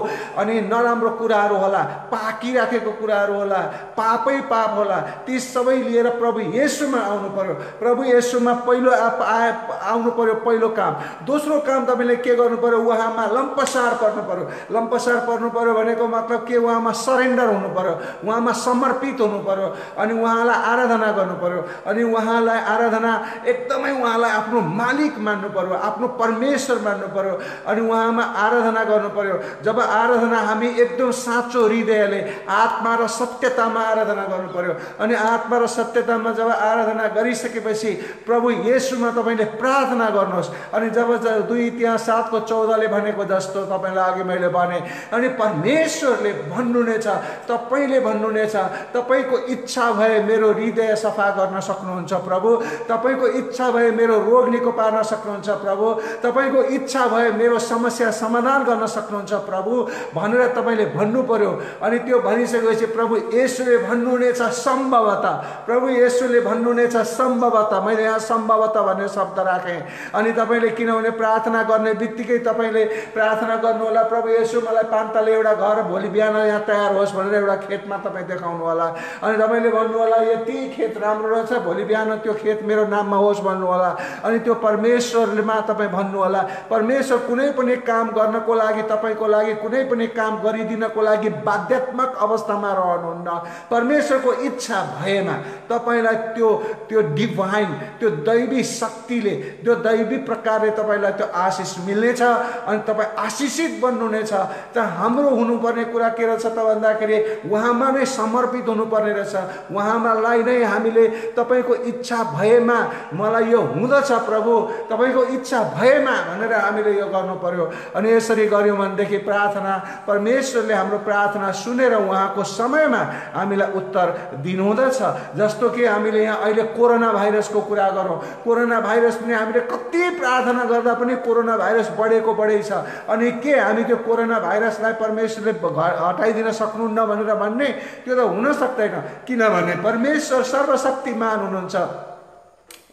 अनि नराम्रो कुराहरू होला पाकिराखेको कुराहरू होला पापै पाप होला। ती सबै लिएर प्रभु यसुमा आउनु पर्यो। प्रभु यसुमा पहिलो आउनु पर्यो पहिलो काम। दोस्रो काम तपाईँले के गर्नु पर्यो? उहाँमा लम्पसार पर्नु पर्यो। लम्पसार पर्नु पर्यो भनेको मतलब के? उहाँमा सरेन्डर हुनु पर्यो। उहाँमा समर्पित हुनु पर्यो। अनि उहाँलाई आराधना गर्नु पर्यो। अनि उहाँलाई आराधना एकदमै उहाँलाई आफ्नो मालिक मान्नु पर्यो। आफ्नो परमेश्वर मान्नु पर्यो। अनि उहाँमा आराधना गर्नु पर्यो। जब आराधना हामी एकदम साँचो हृदयले आत्मा र सत्यतामा आराधना गर्नु पर्यो। अनि आत्मा र सत्यतामा जब आराधना गरिसकेपछि प्रभु येसुमा तपाईँले प्रार्थना गर्नुहोस्। अनि जब दुई त्यहाँ सातको चौधले भनेको जस्तो तपाईँलाई अघि मैले भने अनि परमेश्वरले भन्नुहुनेछ तपाईँले भन्नुहुनेछ तपाईँको इच्छा भए मेरो हृदय सफा गर्न सक्नुहुन्छ प्रभु। तपाईँको इच्छा भए मेरो रोग निको पार्न सक्नुहुन्छ प्रभु। तपाईँको इच्छा भए मेरो समस्या समाधान गर्न सक्नुहुन्छ प्रभु। भनेर तपाईँले भन्नु पर्यो। अनि त्यो भनिसकेपछि प्रभु यसुले भन्नुहुनेछ सम्भवतः। प्रभु यसुले भन्नुहुनेछ सम्भवतः। मैले यहाँ सम्भवतः भन्ने शब्द राखेँ। अनि तपाईँले किनभने प्रार्थना गर्ने बित्तिकै तपाईँले प्रार्थना गर्नु होला प्रभु यसो मलाई पान्तले एउटा घर भोलि बिहान यहाँ तयार होस् भनेर एउटा खेतमा तपाईँ देखाउनु होला अनि तपाईँले भन्नु होला यति खेत राम्रो रहेछ भोलि बिहान त्यो खेत मेरो नाममा होस् भन्नु होला अनि त्यो परमेश्वरलेमा तपाईँ भन्नु होला परमेश्वर कुनै पनि काम गर्नको लागि तपाईँको लागि कुनै पनि काम गरिदिनको लागि बाध्यात्मक अवस्थामा रहनुहुन्न। परमेश्वरको इच्छा भएमा तपाईँलाई त्यो त्यो डिभाइन त्यो दैवी शक्तिले त्यो दैवी प्रकारले तपाईँलाई त्यो आशिष मिल्नेछ अनि तपाईँ आशिषित बन्नुहुनेछ। त हाम्रो हुनुपर्ने कुरा के रहेछ त भन्दाखेरि उहाँमा नै समर्पित हुनुपर्ने रहेछ। उहाँमालाई नै हामीले तपाईँको इच्छा भएमा मलाई यो हुँदछ प्रभु तपाईँको इच्छा भएमा भनेर हामीले यो गर्नु पर्यो अनि यसरी गऱ्यौँ भनेदेखि प्रार्थना परमेश्वरले हाम्रो प्रार्थना सुनेर उहाँको समयमा हामीलाई उत्तर दिनुहुँदछ। जस्तो कि हामीले यहाँ अहिले कोरोना भाइरसको कुरा गरौँ। कोरोना भाइरस पनि हामीले कति प्रार्थना गर्दा पनि कोरोना भाइरस बढेको बढै छ अनि के हामी त्यो कोरोना भाइरसलाई परमेश्वरले हटाइदिन सक्नुहुन्न भनेर भन्ने त्यो त हुन सक्दैन। किनभने परमेश्वर सर्वशक्तिमान हुनुहुन्छ।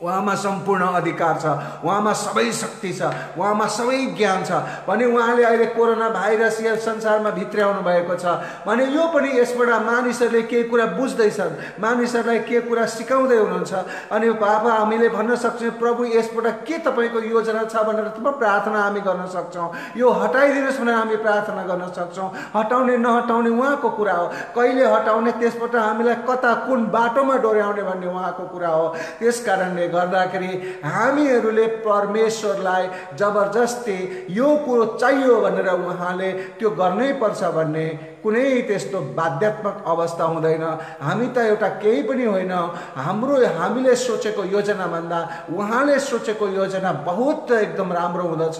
उहाँमा सम्पूर्ण अधिकार छ उहाँमा सबै शक्ति छ उहाँमा सबै ज्ञान छ। भने उहाँले अहिले कोरोना भाइरस या संसारमा भित्र्याउनु भएको छ। भने यो पनि यसबाट मानिसहरूले केही कुरा बुझ्दैछन्। मानिसहरूलाई के कुरा सिकाउँदै हुनुहुन्छ। अनि बाबा हामीले भन्न सक्छौँ प्रभु यसबाट के तपाईँको योजना छ भनेर प्रार्थना हामी गर्न सक्छौँ। यो हटाइदिनुहोस् भनेर हामी प्रार्थना गर्न सक्छौँ। हटाउने नहटाउने उहाँको कुरा हो। कहिले हटाउने त्यसबाट हामीलाई कता कुन बाटोमा डोर्याउने भन्ने उहाँको कुरा हो। त्यस कारणले गर्दाखेरि हामीहरूले परमेश्वरलाई जबरजस्ती यो कुरो चाहियो भनेर उहाँले त्यो गर्नै पर्छ भन्ने कुनै त्यस्तो बाध्यात्मक अवस्था हुँदैन। हामी त एउटा केही पनि होइन। हाम्रो हामीले सोचेको योजनाभन्दा उहाँले सोचेको योजना बहुत एकदम राम्रो हुँदछ।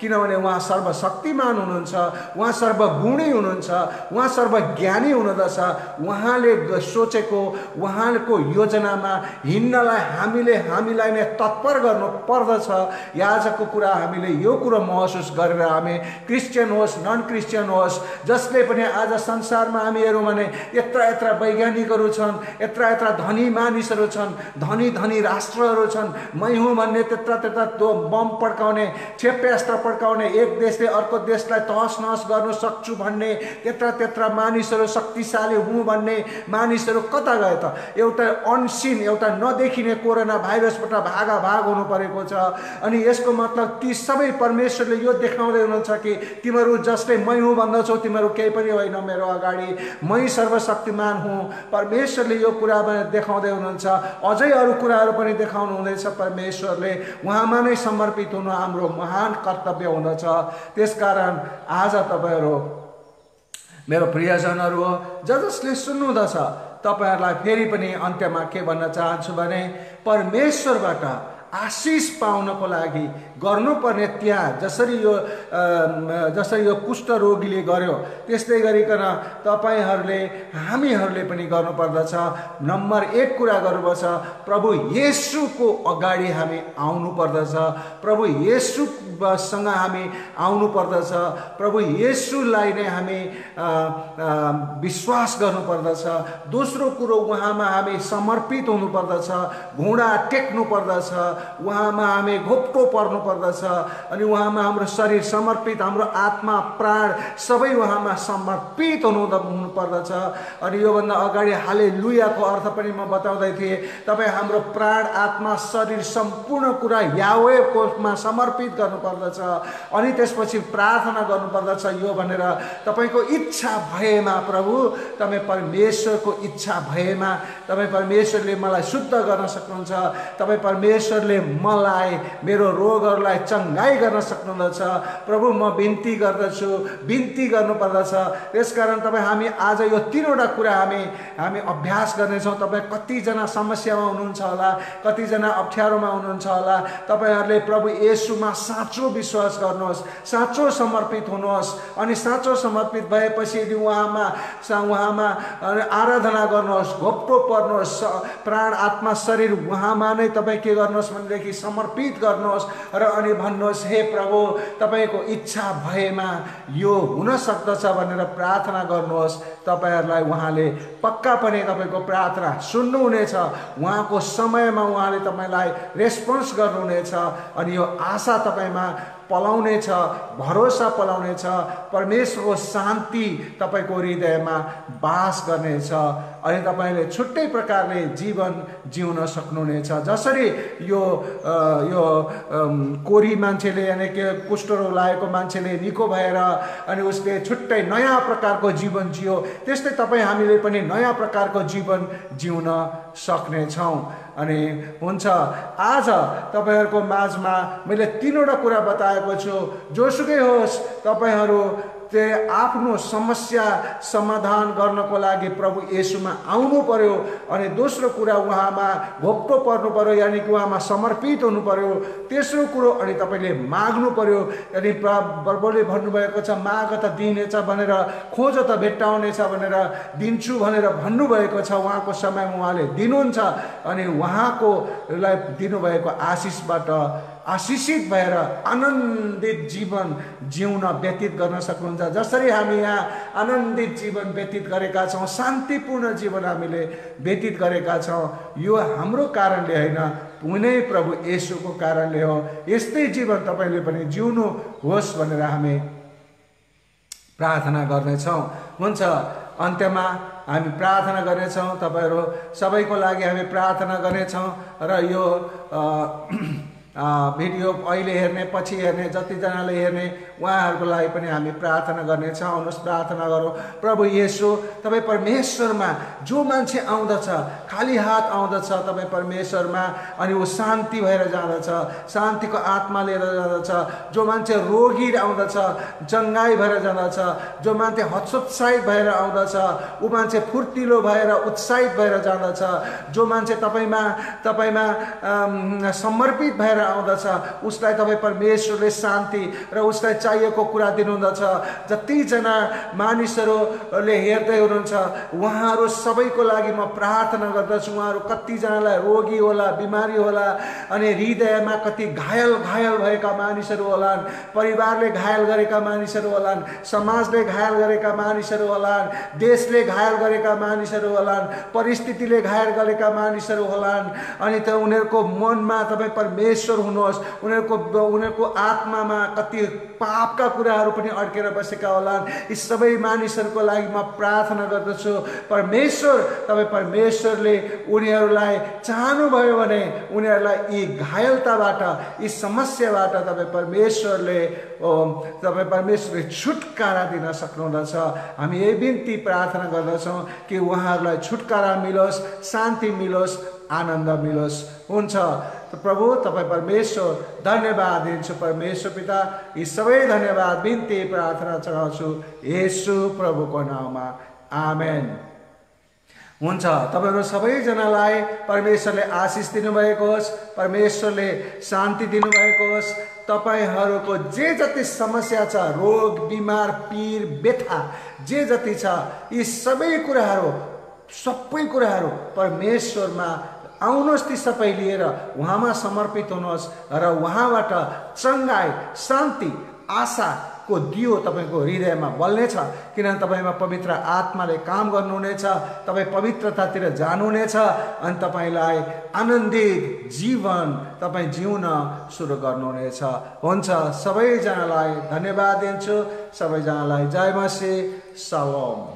किनभने उहाँ सर्वशक्तिमान हुनुहुन्छ। उहाँ सर्वगुणी हुनुहुन्छ। उहाँ सर्वज्ञानी हुनुहुँदछ उहाँले सोचेको उहाँको योजनामा हिँड्नलाई हामीले हामीलाई नै तत्पर गर्नु पर्दछ। आजको कुरा हामीले यो कुरो महसुस गरेर हामी क्रिस्चियन होस् नन क्रिस्चियन होस् जसले पनि संसारमा हामी हेरौँ भने यत्र यत्र वैज्ञानिकहरू छन् यत्र यत्र धनी मानिसहरू छन् धनी धनी राष्ट्रहरू छन्। मै हुँ भन्ने त्यत्र त्यत्र त्यो बम पड्काउने क्षेप्यास्त्र पड्काउने एक देशले अर्को देशलाई तहस नहस गर्नु सक्छु भन्ने त्यत्र त्यत्र मानिसहरू शक्तिशाली हुँ भन्ने मानिसहरू कता गए त? एउटा अनसिन एउटा नदेखिने कोरोना भाइरसबाट भागा भाग हुनु परेको छ। अनि यसको मतलब ती सबै परमेश्वरले यो देखाउँदै हुनुहुन्छ कि तिमीहरू जसले मै हुँ भन्दछौ तिमीहरू केही पनि होइन। मेरो अगाडि। मै सर्वशक्तिमान हुँ। परमेश्वरले यो कुरामा देखाउँदै हुनुहुन्छ। अझै अरू कुराहरू पनि देखाउनु हुँदैछ परमेश्वरले। उहाँमा नै समर्पित हुनु हाम्रो महान कर्तव्य हुँदछ। त्यसकारण आज तपाईँहरू मेरो प्रियजनहरू हो ज जसले सुन्नुहुँदछ तपाईँहरूलाई फेरि पनि अन्त्यमा के भन्न चाहन्छु भने परमेश्वरबाट आशिष पाउनको लागि गर्नुपर्ने त्यहाँ जसरी यो जसरी यो कुष्ठरोगीले गर्यो त्यस्तै गरिकन तपाईँहरूले हामीहरूले पनि गर्नुपर्दछ। नम्बर एक कुरा गर्नुपर्छ प्रभु येसुको अगाडि हामी आउनु पर्दछ प्रभु येसुसँग हामी आउनु पर्दछ प्रभु येसुलाई नै हामी विश्वास गर्नुपर्दछ। दोस्रो कुरो उहाँमा हामी समर्पित हुनुपर्दछ घुँडा टेक्नु पर्दछ उहाँमा हामी घोप्टो पर्नु पर्दछ। अनि उहाँमा हाम्रो शरीर समर्पित हाम्रो आत्मा प्राण सबै उहाँमा समर्पित हुनु हुनुपर्दछ। अनि योभन्दा अगाडि हाले लुयाको अर्थ पनि म बताउँदै थिएँ। तपाईँ हाम्रो प्राण आत्मा शरीर सम्पूर्ण कुरा यावेकोमा समर्पित गर्नुपर्दछ। अनि त्यसपछि प्रार्थना गर्नुपर्दछ यो भनेर। तपाईँको इच्छा भएमा प्रभु तपाईँ परमेश्वरको इच्छा भएमा तपाईँ परमेश्वरले मलाई शुद्ध गर्न सक्नुहुन्छ। तपाईँ परमेश्वरले मलाई मेरो रोगहरू रोगहरूलाई चङ्गाई गर्न सक्नुहुँदछ। प्रभु म बिन्ती गर्दछु। बिन्ती गर्नुपर्दछ। त्यसकारण तपाईँ हामी आज यो तिनवटा कुरा हामी हामी अभ्यास गर्नेछौँ। तपाईँ कतिजना समस्यामा हुनुहुन्छ होला कतिजना अप्ठ्यारोमा हुनुहुन्छ होला। तपाईँहरूले प्रभु येसुमा साँचो विश्वास गर्नुहोस् साँचो समर्पित हुनुहोस्। अनि साँचो समर्पित भएपछि यदि उहाँमा उहाँमा आराधना गर्नुहोस् घोप्टो पर्नुहोस् प्राण आत्मा शरीर उहाँमा नै तपाईँ के गर्नुहोस् भनेदेखि समर्पित गर्नुहोस् र अनि भन्नुहोस् हे प्रभु तपाईँको इच्छा भएमा यो हुन सक्दछ भनेर प्रार्थना गर्नुहोस्। तपाईँहरूलाई उहाँले पक्का पनि तपाईँको प्रार्थना सुन्नुहुनेछ। उहाँको समयमा उहाँले तपाईँलाई रेस्पोन्स गर्नुहुनेछ। अनि यो आशा तपाईँमा पलाउनेछ भरोसा पलाउनेछ परमेश्वरको शान्ति तपाईँको हृदयमा बास गर्नेछ। अनि तपाईँले छुट्टै प्रकारले जीवन जिउन सक्नुहुनेछ। जसरी यो यो कोरी मान्छेले यानि के कुष्ठरोग लागेको मान्छेले निको भएर अनि उसले छुट्टै नयाँ प्रकारको जीवन जियो त्यस्तै तपाईँ हामीले पनि नयाँ प्रकारको जीवन जिउन सक्नेछौँ। अनि हुन्छ। आज तपाईँहरूको माझमा मैले तिनवटा कुरा बताएको छु। जोसुकै होस् तपाईँहरू त्यो आफ्नो समस्या समाधान गर्नको लागि प्रभु येसुमा आउनु पर्यो अनि दोस्रो कुरा उहाँमा घोप्टो पर्नु पर्यो यानि कि उहाँमा समर्पित हुनु पर्यो। तेस्रो कुरो अनि तपाईँले माग्नु पर्यो। यदि प्रभुले भन्नुभएको छ माग त दिनेछ भनेर खोज त भेट्टाउनेछ भनेर दिन्छु भनेर भन्नुभएको छ उहाँको समयमा उहाँले दिनुहुन्छ। अनि उहाँकोलाई दिनुभएको आशिषबाट आशिषित भएर आनन्दित जीवन जिउन व्यतीत गर्न सक्नुहुन्छ। जसरी हामी यहाँ आनन्दित जीवन व्यतीत गरेका छौँ शान्तिपूर्ण जीवन हामीले व्यतीत गरेका छौँ यो हाम्रो कारणले होइन कुनै प्रभु यसोको कारणले हो। यस्तै जीवन तपाईँले पनि जिउनु होस् भनेर हामी प्रार्थना गर्नेछौँ। हुन्छ अन्त्यमा हामी प्रार्थना गर्नेछौँ। तपाईँहरू सबैको लागि हामी प्रार्थना गर्नेछौँ र यो भिडियो अहिले हेर्ने पछि हेर्ने जतिजनाले हेर्ने उहाँहरूको लागि पनि हामी प्रार्थना गर्नेछौँ। आउनुहोस् प्रार्थना गरौँ। प्रभु येसु तपाईँ परमेश्वरमा जो मान्छे आउँदछ खाली हात आउँदछ तपाईँ परमेश्वरमा अनि ऊ शान्ति भएर जाँदछ शान्तिको आत्मा लिएर जाँदछ। जो मान्छे रोगी आउँदछ जङ्गाई भएर जाँदछ जो मान्छे हतोत्साहित भएर आउँदछ ऊ मान्छे फुर्तिलो भएर उत्साहित भएर जाँदछ। जो मान्छे तपाईँमा तपाईँमा समर्पित भएर आउँदछ उसलाई तपाईँ परमेश्वरले शान्ति र उसलाई चाहिएको कुरा दिनुहुँदछ। जतिजना मानिसहरूले हेर्दै हुनुहुन्छ उहाँहरू सबैको लागि म प्रार्थना गर्दछु। उहाँहरू कतिजनालाई रोगी होला बिमारी होला अनि हृदयमा कति घायल घायल भएका मानिसहरू होलान् परिवारले घायल गरेका मानिसहरू होलान् समाजले घायल गरेका मानिसहरू होलान् देशले घायल गरेका मानिसहरू होलान् परिस्थितिले घायल गरेका मानिसहरू होलान् अनि त उनीहरूको मनमा तपाईँ परमेश्वर हुनुहोस् उनीहरूको उनीहरूको आत्मामा कति पापका कुराहरू पनि अड्केर बसेका होलान्। यी सबै मानिसहरूको लागि म प्रार्थना गर्दछु परमेश्वर तपाईँ परमेश्वरले उनीहरूलाई चाहनुभयो भने उनीहरूलाई यी घायलताबाट यी समस्याबाट तपाईँ परमेश्वरले तपाईँ परमेश्वरले छुटकारा दिन सक्नुहुँदछ। हामी यही बिन्ती प्रार्थना गर्दछौँ कि उहाँहरूलाई छुटकारा मिलोस् शान्ति मिलोस् आनन्द मिलोस्। हुन्छ। प्रभु तपाईँ परमेश्वर धन्यवाद दिन्छु। परमेश्वर पिता यी सबै धन्यवाद बिन्ती प्रार्थना चढाउँछु। यसु प्रभुको नाउँमा। आमेन। हुन्छ। तपाईँहरू सबैजनालाई परमेश्वरले आशिष दिनुभएको होस्। परमेश्वरले शान्ति दिनुभएको होस्। तपाईँहरूको जे जति समस्या छ रोग बिमार पीर व्यथा जे जति छ यी सबै कुराहरू सबै कुराहरू परमेश्वरमा आउनुहोस् ती सबै लिएर उहाँमा समर्पित हुनुहोस् र उहाँबाट चङ्गाई शान्ति आशाको दियो तपाईँको हृदयमा बल्नेछ। किनभने तपाईँमा पवित्र आत्माले काम गर्नुहुनेछ तपाईँ पवित्रतातिर जानुहुनेछ अनि तपाईँलाई आनन्दित जीवन तपाईँ जिउन सुरु गर्नुहुनेछ। हुन्छ सबैजनालाई धन्यवाद दिन्छु। सबैजनालाई जय मसी सलोम।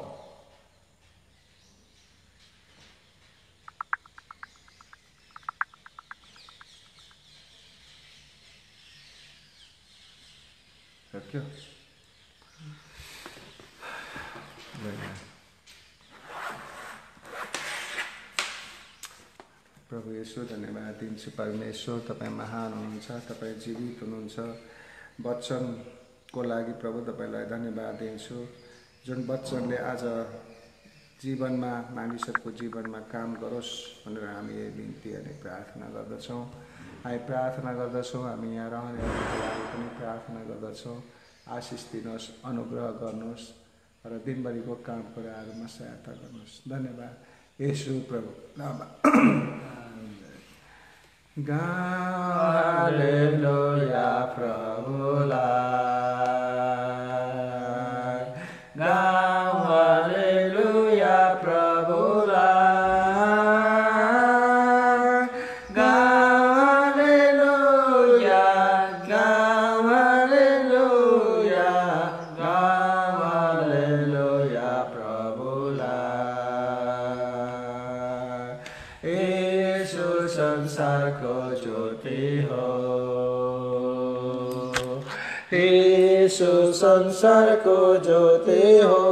प्रभु यसो धन्यवाद दिन्छु परमेश्वर तपाईँ महान हुनुहुन्छ तपाईँ जीवित हुनुहुन्छ वचनको लागि प्रभु तपाईँलाई धन्यवाद दिन्छु जुन वचनले आज जीवनमा मानिसहरूको जीवनमा काम गरोस् भनेर हामी यही बिन्ती अनि प्रार्थना गर्दछौँ हामी प्रार्थना गर्दछौँ हामी यहाँ लागि पनि प्रार्थना गर्दछौँ। आशिष दिनुहोस् अनुग्रह गर्नुहोस् र दिनभरिको काम कुराहरूमा सहायता गर्नुहोस्। धन्यवाद। यसु प्रभु। गालेलुया यसो संसारको ज्योति हो।